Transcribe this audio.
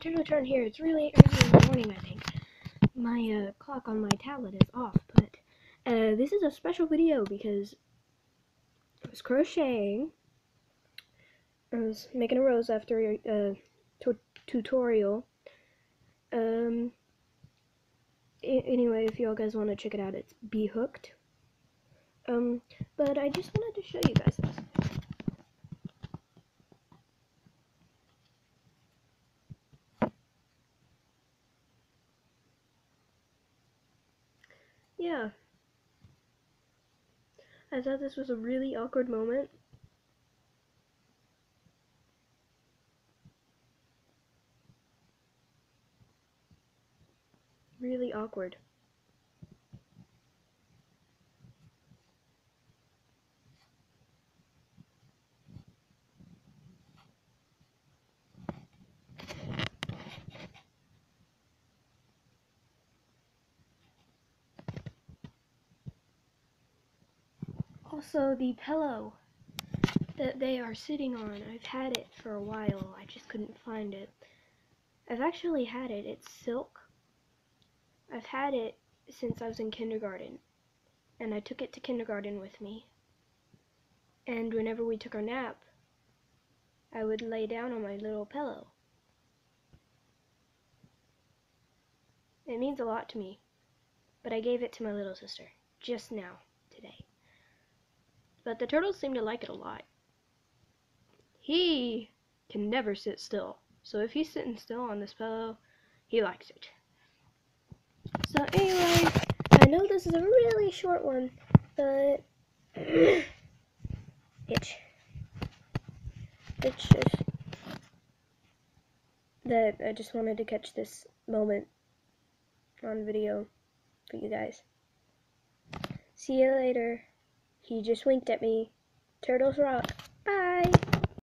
Turn here. It's really early in the morning, I think. My uh, clock on my tablet is off, but uh, this is a special video because I was crocheting. I was making a rose after a uh, tutorial. Um. anyway, if y'all guys want to check it out, it's Be Hooked. Um, but I just wanted to show you guys this. Yeah. I thought this was a really awkward moment. Really awkward. Also, the pillow that they are sitting on, I've had it for a while. I just couldn't find it. I've actually had it. It's silk. I've had it since I was in kindergarten. And I took it to kindergarten with me. And whenever we took our nap, I would lay down on my little pillow. It means a lot to me. But I gave it to my little sister just now. But the turtles seem to like it a lot. He can never sit still. So if he's sitting still on this pillow, he likes it. So anyway, I know this is a really short one, but itch. It's that I just wanted to catch this moment on video for you guys. See you later. He just winked at me. Turtles rock. Bye.